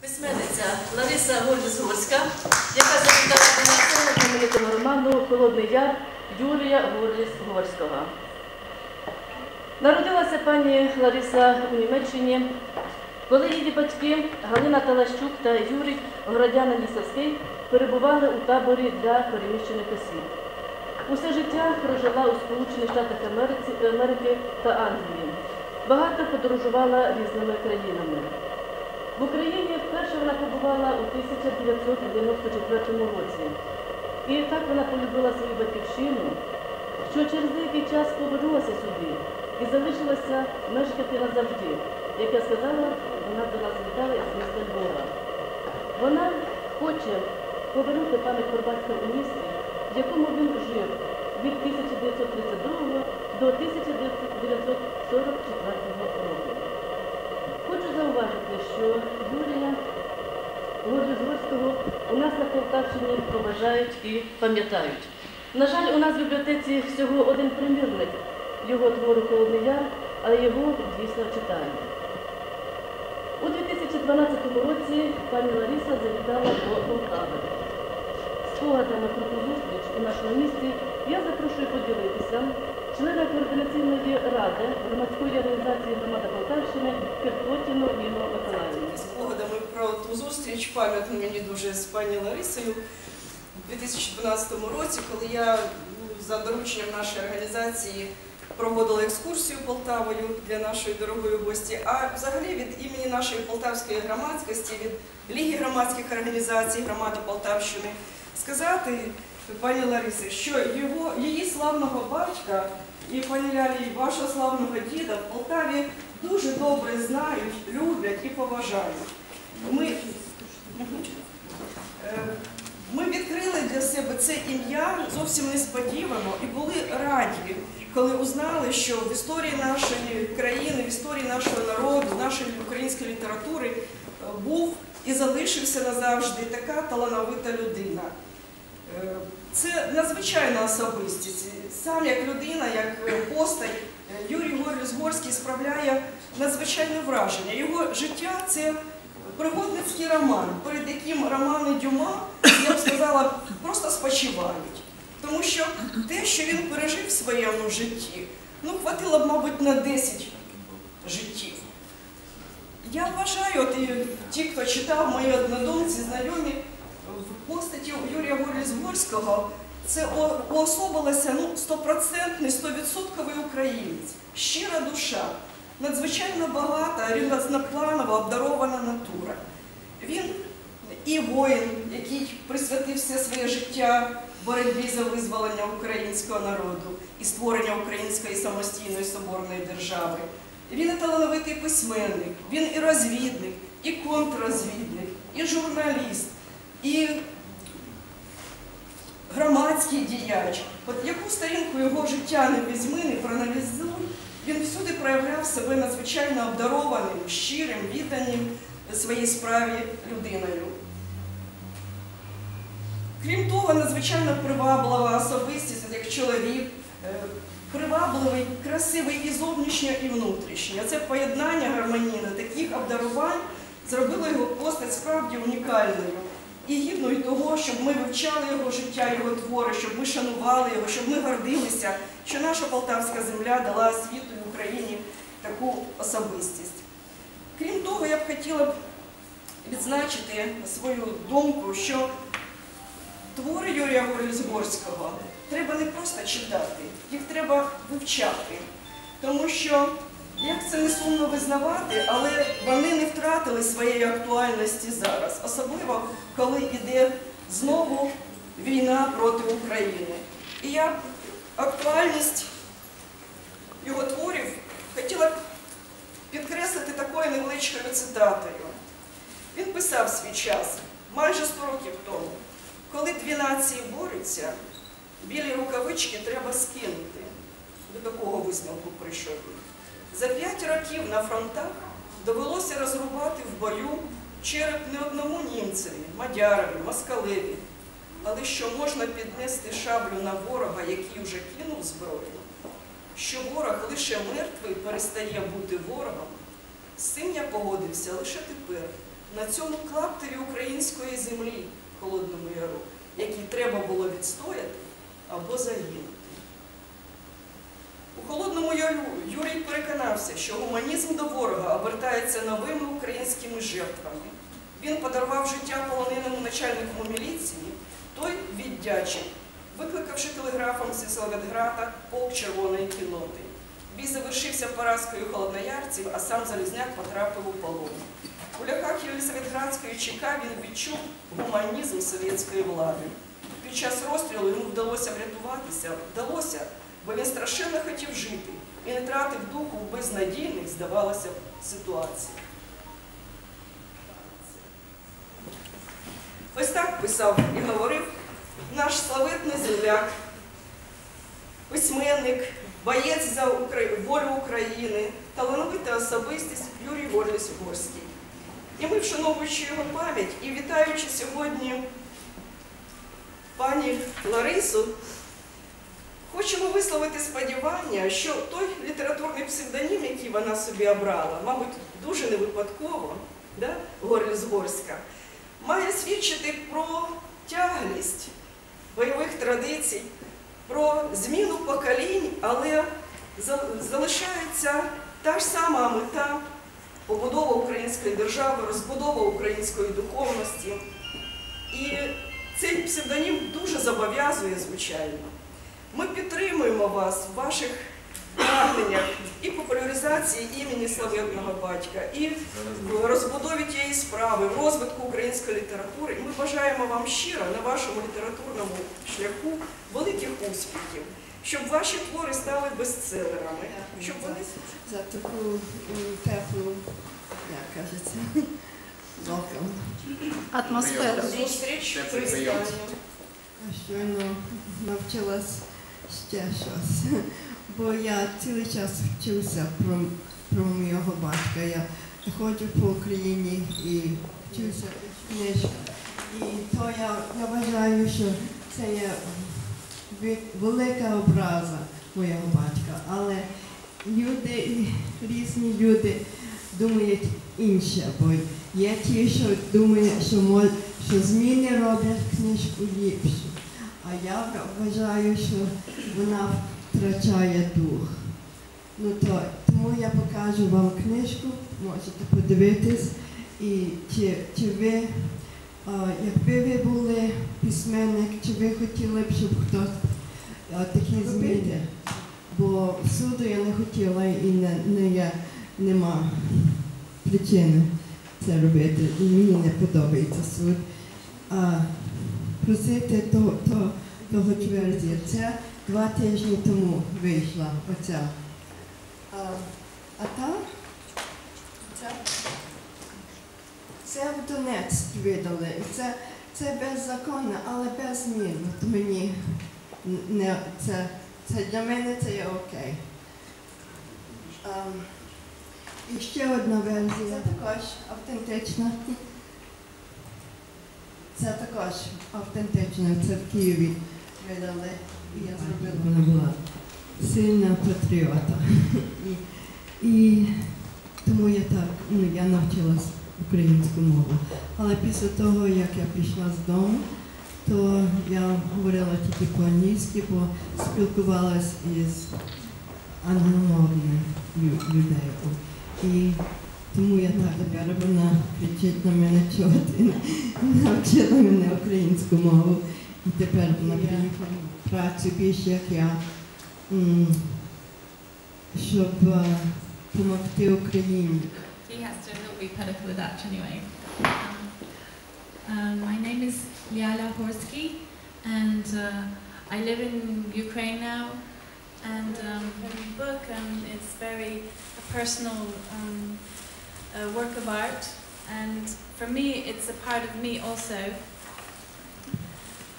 Письменниця Лариса Гордіс-Горська, яка завітала до нас знаменитого роману Холодний яр Юрія Гордіс-Горського. Народилася пані Лариса у Німеччині, коли її батьки Галина Талащук та Юрій Городяна Лісовський перебували у таборі для переміщених осіб. Усе життя прожила у Сполучених Штатах Америки та Англії. Багато подорожувала різними країнами. В Україні вперше вона побувала у 1994 році. І так вона полюбила свою батьківщину, що через деякий час повернулася сюди і залишилася мешкати назавжди. Як я сказала, вона до нас вітала із міста Львова. Вона хоче повернути пам'ять про батька у місті, в якому він жив від 1932 до 1944 року. Зауважити, що Юрія Гордіс-Горського у нас на Полтавщині поважають і пам'ятають. На жаль, у нас в бібліотеці всього один примірник його твору Холодний Яр, але його дійсно читають. У 2012 році пані Лариса завітала до Полтави. Спогадами про ту зустріч у нашому місті я запрошую поділитися члена координаційної ради громадської організації Громада Полтавщини Кирпотіну Ніну Миколаївну. спогадами про ту зустріч, пам'ятну мені дуже з пані Ларисою у 2012 році, коли я ну, за дорученням нашої організації проводила екскурсію Полтавою для нашої дорогої гості, а взагалі від імені нашої полтавської громадськості, від Ліги громадських організацій громади Полтавщини, сказати пані Ларисі, що його, її славного батька і пані Лялі, вашого славного діда в Полтаві дуже добре знають, люблять і поважають. Ми, Е, ми відкрили для себе це ім'я зовсім несподівано і були раді, коли узнали, що в історії нашої країни, в історії нашого народу, нашої української літератури е, був і залишився назавжди така талановита людина. Це надзвичайна особистість. Сам як людина, як е, постать, е, Юрій Горський справляє надзвичайне враження. Його життя це пригодницький роман, перед яким романи Дюма, я б сказала, просто спочивають. Тому що те, що він пережив в своєму житті, ну, хватило б, мабуть, на 10 життів. Я вважаю, от і ті, хто читав мої однодумці, знайомі, постаті Юрія Горізгорського це уособилася ну, стопроцентний, стовідсотковий українець, щира душа, надзвичайно багата, різнопланова, обдарована натура. Він і воїн, який присвятив все своє життя боротьбі за визволення українського народу і створення української самостійної соборної держави. Він і талановитий письменник, він і розвідник, і контррозвідник, і журналіст, і громадський діяч. От яку сторінку його життя не візьми, не проаналізуй, він всюди проявляв себе надзвичайно обдарованим, щирим, відданим своїй справі людиною. Крім того, надзвичайно приваблива особистість, як чоловік, е, привабливий, красивий і зовнішньо, і внутрішньо. Це поєднання гармонійне таких обдарувань зробило його постать справді унікальною і гідною того, щоб ми вивчали його життя, його твори, щоб ми шанували його, щоб ми гордилися, що наша полтавська земля дала світу і Україні таку особистість. Крім того, я б хотіла б відзначити свою думку, що твори Юрія Горізгорського треба не просто читати, їх треба вивчати. Тому що, як це не сумно визнавати, але вони не втратили своєї актуальності зараз, особливо коли йде знову війна проти України. І я актуальність його творів хотіла б підкреслити такою невеличкою цитатою. Він писав свій час майже 100 років тому. Коли дві нації борються, білі рукавички треба скинути. До такого висновку прийшов. він. За п'ять років на фронтах довелося розрубати в бою череп не одному німцеві, мадярові, москалеві. Але що можна піднести шаблю на ворога, який вже кинув зброю, що ворог лише мертвий перестає бути ворогом, з цим я погодився лише тепер, на цьому клаптері української землі Холодному Яру, який треба було відстояти або загинути. У Холодному Яру Юрій переконався, що гуманізм до ворога обертається новими українськими жертвами. Він подарував життя полоненому начальнику міліції, той віддячив, викликавши телеграфом зі Солов'ятграда полк Червоної кінноти. Бій завершився поразкою холодноярців, а сам Залізняк потрапив у полон. У ляках Єлисаветградської ЧК він відчув гуманізм совєтської влади. Під час розстрілу йому вдалося врятуватися, вдалося, бо він страшенно хотів жити і не тратив духу в безнадійних, здавалося б, ситуаціях. Ось так писав і говорив наш славетний земляк, письменник, боєць за волю України, талановита особистість Юрій Ворліс Горський. І ми, вшановуючи його пам'ять і вітаючи сьогодні пані Ларису, хочемо висловити сподівання, що той літературний псевдонім, який вона собі обрала, мабуть, дуже не випадково, да? Горліс Горська, має свідчити про тяглість бойових традицій, про зміну поколінь, але залишається та ж сама мета побудова української держави, розбудова української духовності. І цей псевдонім дуже зобов'язує, звичайно. Ми підтримуємо вас в ваших прагненнях і популяризації імені славетного батька, і в розбудові тієї справи, в розвитку української літератури. І ми бажаємо вам щиро на вашому літературному шляху великих успіхів, щоб ваші твори стали бестселерами, щоб вони за таку теплу, як кажеться, welcome. Атмосфера. зустріч Це при прийом. стані. А Щойно навчилась ще щось, бо я цілий час вчуся про, про мого батька. Я ходжу по Україні і вчуся книжка. І то я, я вважаю, що це є велика образа моєго батька. Але люди, різні люди думають інше, бо є ті, що думають, що, мо- що зміни роблять книжку ліпшу. А я вважаю, що вона втрачає дух. Ну то тому я покажу вам книжку, можете подивитись, і чи, чи ви, а, якби ви були письменник, чи ви хотіли б, щоб хтось а, такі зміни? Бо суду я не хотіла і не, не є, нема причини це робити. І мені не подобається суд. А просити то, то, того твердія. Це два тижні тому вийшла оця. А, а та це, це в Донецьк видали. Це, це беззаконно, але без змін. От мені не, це, це для мене це є окей. А, і ще одна версія також автентична. Це також автентична, це в Києві видали. І я зробила. Вона була сильна патріота. І, і тому я так, ну, я навчилась українську мову. Але після того, як я пішла з дому, то я говорила тільки по-англійськи, бо спілкувалась із англомовними лю- людей. І тому я так тепер вона кричить на мене, чого ти не навчила мене українську мову. І тепер вона приїхала в працю більше, як я, м, щоб допомогти Україні. He has to know we put it with that anyway. Um, um, my name is Liala Horsky, and uh, I live in Ukraine now. And um, the book um, is very a personal um, uh, work of art, and for me, it's a part of me also.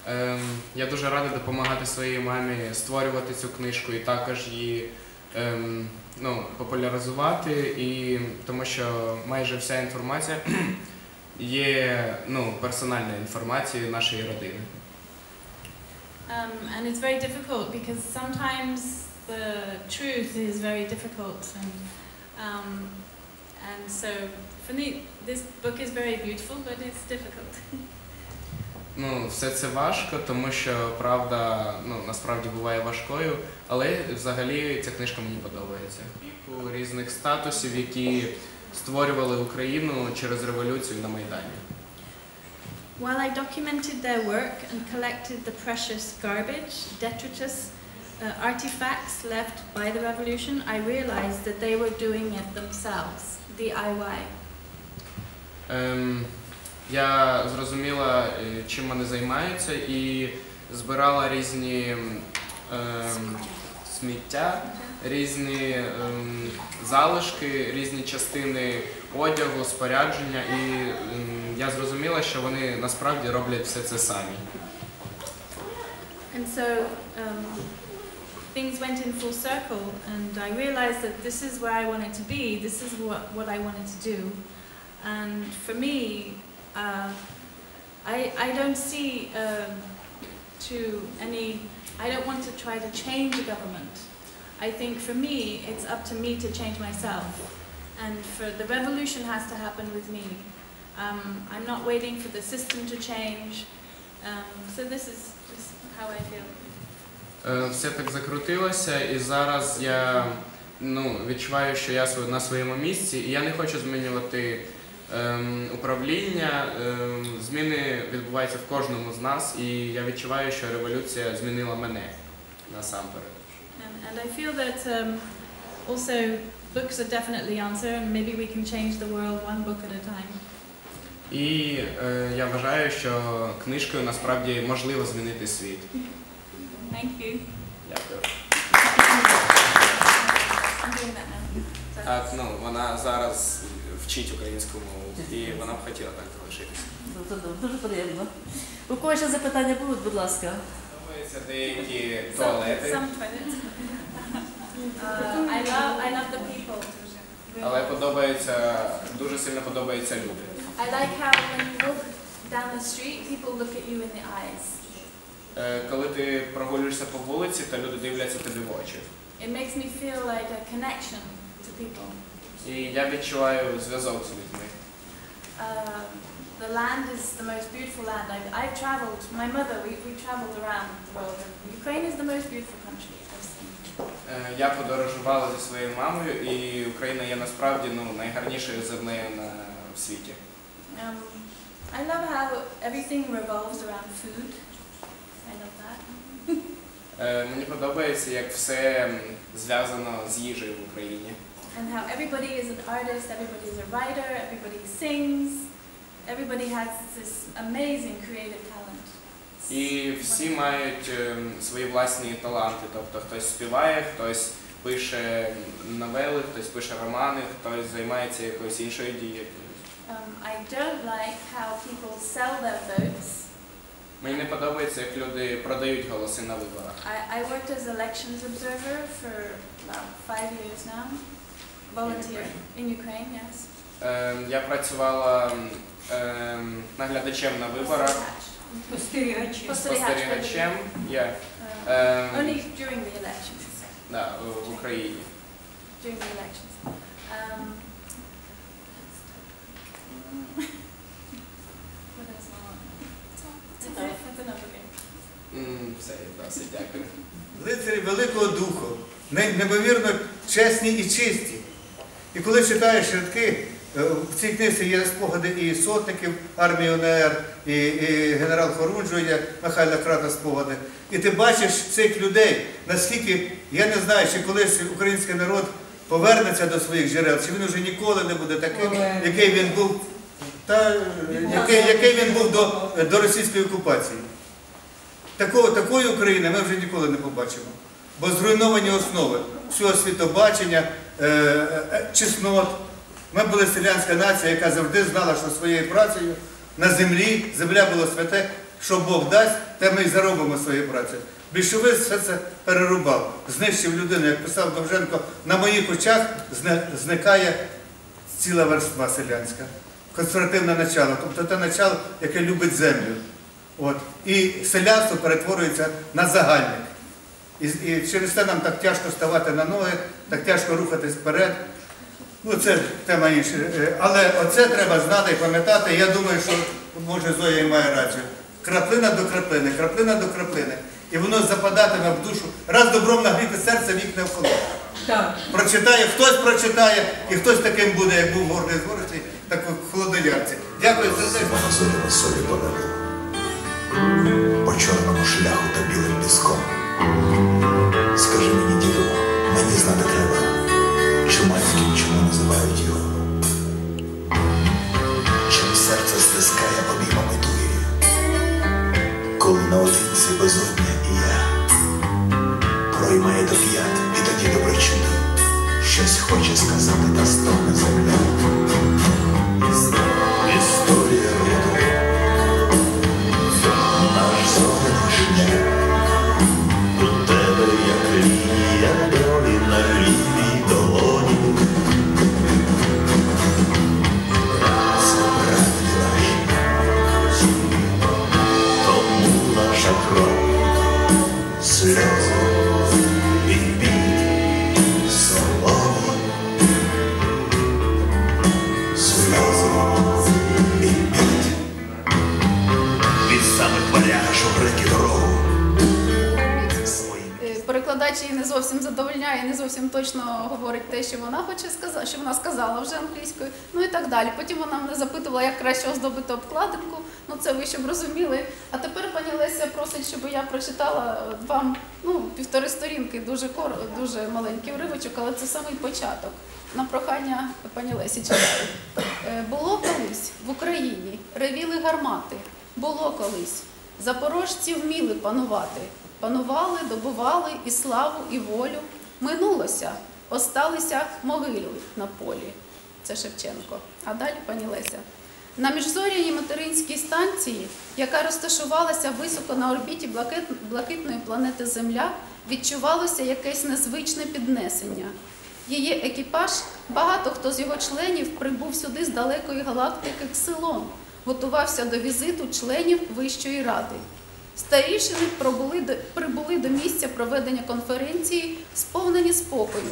Ем, я дуже радий допомагати своїй мамі створювати цю книжку і також її ем, ну, популяризувати, і, тому що майже вся інформація є ну, персональною інформацією нашої родини. Um, and it's very difficult because sometimes the truth is very difficult, and um, And so for me, this book is very beautiful, but it's difficult. Ну, все це важко, тому що правда ну, насправді буває важкою, але взагалі ця книжка мені подобається. Віку різних статусів, які створювали Україну через революцію на Майдані. While I documented their work and collected the precious garbage, detritus, uh, artifacts left by the revolution, I realized that they were doing it themselves, DIY. Ем, я зрозуміла, е, чим вони займаються, і збирала різні ем, сміття, різні ем, залишки, різні частини одягу, спорядження, і ем, я зрозуміла, що вони насправді роблять все це самі. And so um, things went in full circle, and I realized that this is where I wanted to be, this is what, what I wanted to do. And for me, uh, I, I don't see um, to any, I don't want to try to change the government. I think for me, it's up to me to change myself. And for the revolution has to happen with me. Um, I'm not waiting for the system to change. Um, so this is, this is how I feel. Е, Все так закрутилося, і зараз я ну, відчуваю, що я на своєму місці, і я не хочу змінювати ем, управління. Ем, зміни відбуваються в кожному з нас, і я відчуваю, що революція змінила мене насамперед. And, and I feel that um, also books are definitely answer, and maybe we can change the world one book at a time. І е, я вважаю, що книжкою насправді можливо змінити світ. Thank you. Дякую. I'm doing that now. So- Так, ну вона зараз вчить українську мову, і вона б хотіла так залишитися. Дуже, дуже приємно. У кого ще запитання будуть, будь ласка? Подобаються деякі туалети. some toilets. I love, I love the people. Але подобається, дуже сильно подобаються люди. I like how when you walk down the street, people look at you in the eyes. Е, Коли ти прогулюєшся по вулиці, то люди дивляться тобі в очі. It makes me feel like a connection to people. І я відчуваю зв'язок з людьми. Uh, the land is the most beautiful land. I've, I've traveled, my mother, we, we traveled around the world. Ukraine is the most beautiful country I've seen. Е, Я подорожувала зі своєю мамою, і Україна є насправді ну, найгарнішою землею на в світі. Um, I love how everything revolves around food. I love that. Е, Мені подобається, як все зв'язано з їжею в Україні. And how everybody is an artist, everybody is a writer, everybody sings, everybody has this amazing creative talent. І всі мають ем, свої власні таланти. Тобто хтось співає, хтось пише новели, хтось пише романи, хтось займається якоюсь іншою дією. Um, I don't like how people sell their votes. Мені не подобається, як люди продають голоси на виборах. I, I worked as elections observer for about five years now. Volunteer in Ukraine, yes. Ем, Я працювала ем, наглядачем на виборах, Спостерігач. спостерігачем я, Uh, ем, only during the elections. да, в Україні. During the elections. Um, Все, дякую. Лицарі Великого Духу, неймовірно чесні і чисті. І коли читаєш рядки, е, в цій книзі є спогади і сотників армії ОНР, і, і генерал Хорунжуя, Михайла Крата спогади. І ти бачиш цих людей, наскільки, я не знаю, чи колись український народ повернеться до своїх джерел, чи він вже ніколи не буде таким, який він був, та, який, який він був до, до російської окупації. Такого, такої України ми вже ніколи не побачимо. Бо зруйновані основи всього світобачення, е, е, чеснот. Ми були селянська нація, яка завжди знала, що своєю працею на землі земля була святе, що Бог дасть, те ми й заробимо своєю працею. Більшовик все це перерубав, знищив людину, як писав Довженко, на моїх очах зникає ціла верства селянська, конспіративне начало, тобто те начало, яке любить землю. От. І селянство перетворюється на загальник. І, і через це нам так тяжко ставати на ноги, так тяжко рухатись вперед. Ну, це тема інша. Е, Але оце треба знати і пам'ятати. Я думаю, що може Зоя і має рацію. Краплина до краплини, краплина до краплини. І воно западатиме в душу. Раз добром нагріти серце, вік не. Так. Прочитає, хтось прочитає, і хтось таким буде, як був горний згорищий, так в холодоярці. Дякую собі поведе по чорному шляху та білим піском. Задовольняє, не зовсім точно говорить те, що вона хоче сказати, що вона сказала вже англійською, ну і так далі. Потім вона мене запитувала, як краще оздобити обкладинку. Ну це ви щоб розуміли. А тепер пані Леся просить, щоб я прочитала е, вам ну, півтори сторінки, дуже кор, дуже маленький уривочок, але це самий початок. На прохання пані Лесі читаю. Е, Було колись в Україні, ревіли гармати. Було колись. Запорожці вміли панувати. Панували, добували і славу, і волю. Минулося, осталися могили на полі. Це Шевченко. А далі пані Леся. На міжзоряній материнській станції, яка розташувалася високо на орбіті блакитної планети Земля, відчувалося якесь незвичне піднесення. Її екіпаж, багато хто з його членів прибув сюди з далекої галактики Ксилон, готувався до візиту членів Вищої ради. Старішини пробули до- прибули до місця проведення конференції, сповнені спокою,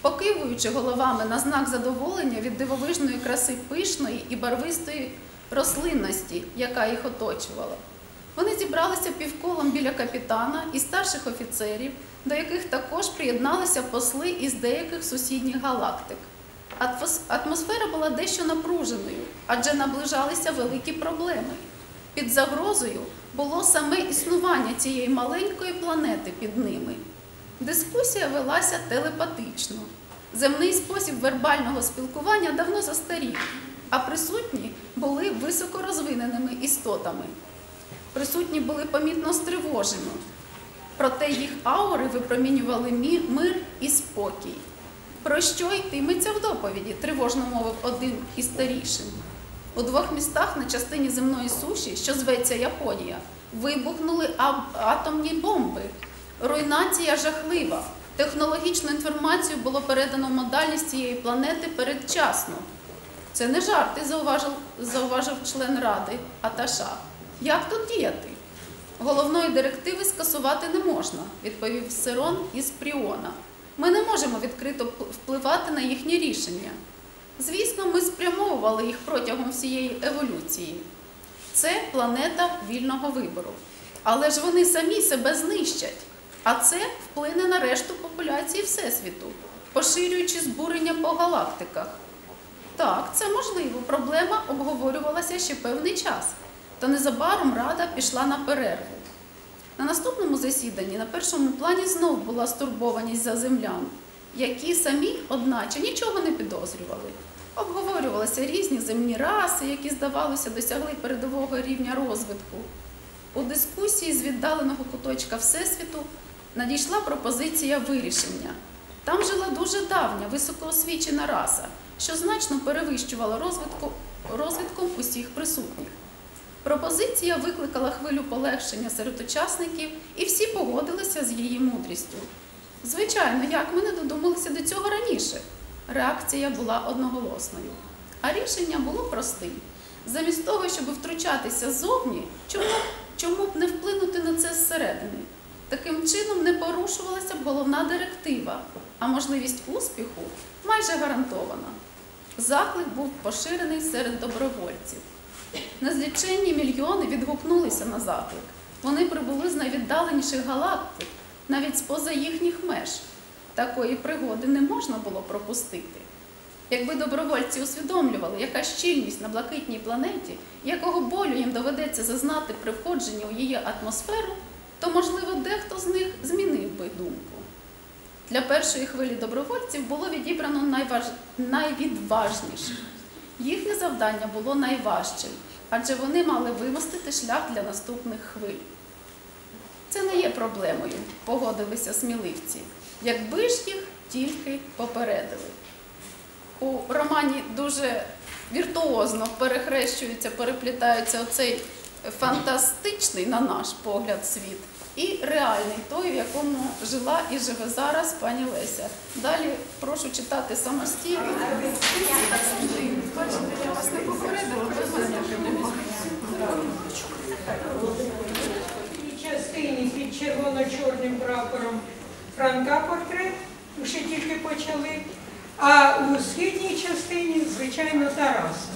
покивуючи головами на знак задоволення від дивовижної краси пишної і барвистої рослинності, яка їх оточувала. Вони зібралися півколом біля капітана і старших офіцерів, до яких також приєдналися посли із деяких сусідніх галактик. Атмосфера була дещо напруженою, адже наближалися великі проблеми. Під загрозою було саме існування цієї маленької планети під ними. Дискусія велася телепатично. Земний спосіб вербального спілкування давно застарів, а присутні були високорозвиненими істотами. Присутні були помітно стривожені, проте їх аури випромінювали мир і спокій. Про що йтиметься в доповіді? тривожно мовив один із старішин. У двох містах на частині земної суші, що зветься Японія, вибухнули атомні бомби. Руйнація жахлива. Технологічну інформацію було передано в модальність цієї планети передчасно. Це не жарти, зауважив, зауважив член ради Аташа. Як тут діяти? Головної директиви скасувати не можна, відповів Сирон із Пріона. Ми не можемо відкрито впливати на їхні рішення. Звісно, ми спрямовували їх протягом всієї еволюції. Це планета вільного вибору. Але ж вони самі себе знищать. А це вплине на решту популяції Всесвіту, поширюючи збурення по галактиках. Так, це можливо. Проблема обговорювалася ще певний час. Та незабаром Рада пішла на перерву. На наступному засіданні на першому плані знов була стурбованість за землян, які самі, одначе, нічого не підозрювали. Обговорювалися різні земні раси, які, здавалося, досягли передового рівня розвитку. У дискусії з віддаленого куточка Всесвіту надійшла пропозиція вирішення. Там жила дуже давня, високоосвічена раса, що значно перевищувала розвитку, розвитком усіх присутніх. Пропозиція викликала хвилю полегшення серед учасників, і всі погодилися з її мудрістю. Звичайно, як ми не додумалися до цього раніше? Реакція була одноголосною. А рішення було простим. Замість того, щоб втручатися ззовні, чому, чому б не вплинути на це зсередини? Таким чином не порушувалася б головна директива, а можливість успіху майже гарантована. Заклик був поширений серед добровольців. Незліченні мільйони відгукнулися на заклик. Вони прибули з найвіддаленіших галактик, навіть з-поза їхніх меж. Такої пригоди не можна було пропустити. Якби добровольці усвідомлювали, яка щільність на блакитній планеті, якого болю їм доведеться зазнати при входженні у її атмосферу, то, можливо, дехто з них змінив би думку. Для першої хвилі добровольців було відібрано найваж... найвідважніших. Їхнє завдання було найважчим, адже вони мали вимостити шлях для наступних хвиль. Це не є проблемою, погодилися сміливці, якби ж їх тільки попередили. У романі дуже віртуозно перехрещується, переплітається оцей фантастичний, на наш погляд, світ і реальний той, в якому жила і живе зараз пані Леся. Далі прошу читати самостійно. Бачите, я вас не попередила, цій під червоно-чорним прапором Франка портрет, ще тільки почали. А у східній частині, звичайно, Тараса.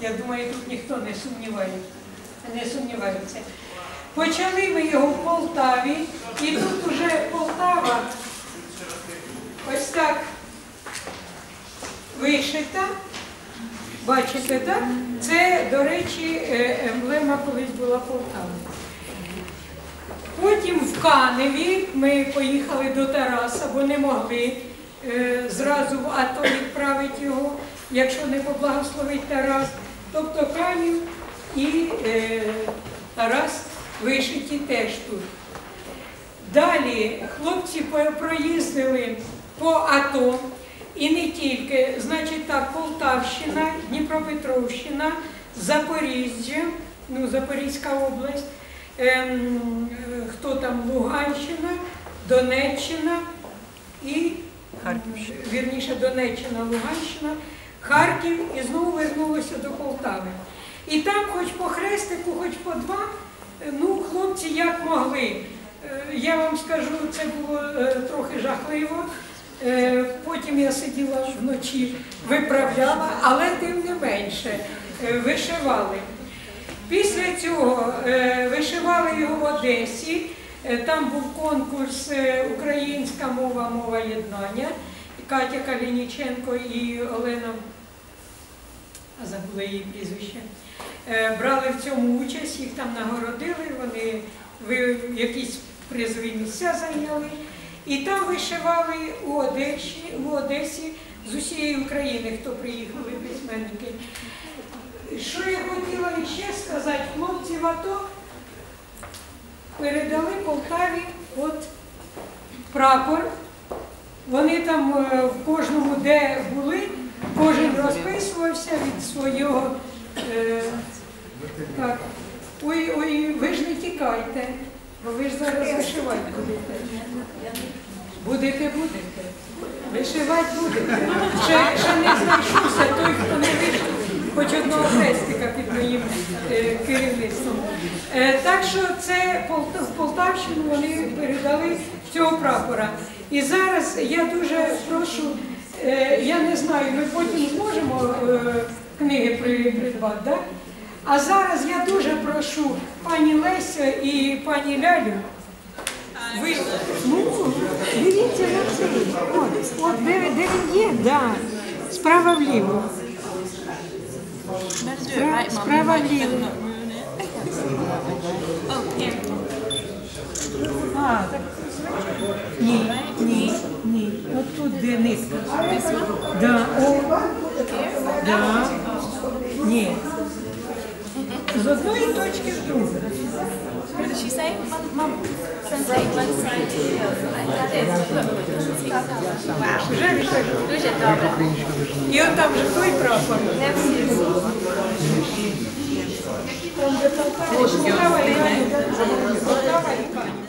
Я думаю, тут ніхто не сумнівається. Не сумнівається. Почали ми його в Полтаві, і тут уже Полтава ось так вишита. Бачите, так? Це, до речі, е, емблема колись була Полтави. Потім в Каневі ми поїхали до Тараса, бо не могли е, зразу в АТО відправити його, якщо не поблагословить Тарас. Тобто Канів і е, Тарас вишиті теж тут. Далі хлопці проїздили по АТО і не тільки, значить так, Полтавщина, Дніпропетровщина, Запоріжжя, ну, Запорізька область, хто там Луганщина, Донеччина і Харківщина. Вірніше Донеччина, Луганщина, Харків і знову вернулося до Полтави. І там, хоч по хрестику, хоч по два, е, ну, хлопці як могли. Е, Я вам скажу, це було е, трохи жахливо. Потім я сиділа вночі, виправляла, але тим не менше вишивали. Після цього е, вишивали його в Одесі. Е, Там був конкурс е, Українська мова, мова єднання. Катя Калініченко і Олена, забула її прізвище, брали в цьому участь, їх там нагородили, вони якісь призові місця зайняли. І там вишивали у Одесі, в Одесі з усієї України, хто приїхали письменники. Що я хотіла ще сказати, хлопці в АТО передали Полтаві от прапор. Вони там е, в кожному, де були, кожен розписувався від свого. Е, так. Ой, ой, ви ж не тікайте, бо ви ж зараз вишивати будете. Будете, будете. Вишивати будете. Ще, ще не знайшовся той, хто не вишив хоч одного хрестика під моїм е, керівництвом. Е, так що це в Полтавщину вони передали цього прапора. І зараз я дуже прошу, е, я не знаю, ми потім зможемо книги придбати, да? а зараз я дуже прошу пані Леся і пані Лялю. Ви, Ну, дивіться на цей. От, от де, де він є, да. Справа вліво. Спра- Справа вліво. Ні, ні, ні. От тут де нитка. Да, о. Да. Ні. З одної точки в другу. What did she say? Mum, translate. Let's say. Вже вишиваю. Дуже добре. І от там же той прапор. Не всі. Там, де Полтава, Полтава і Канів. Полтава і Канів.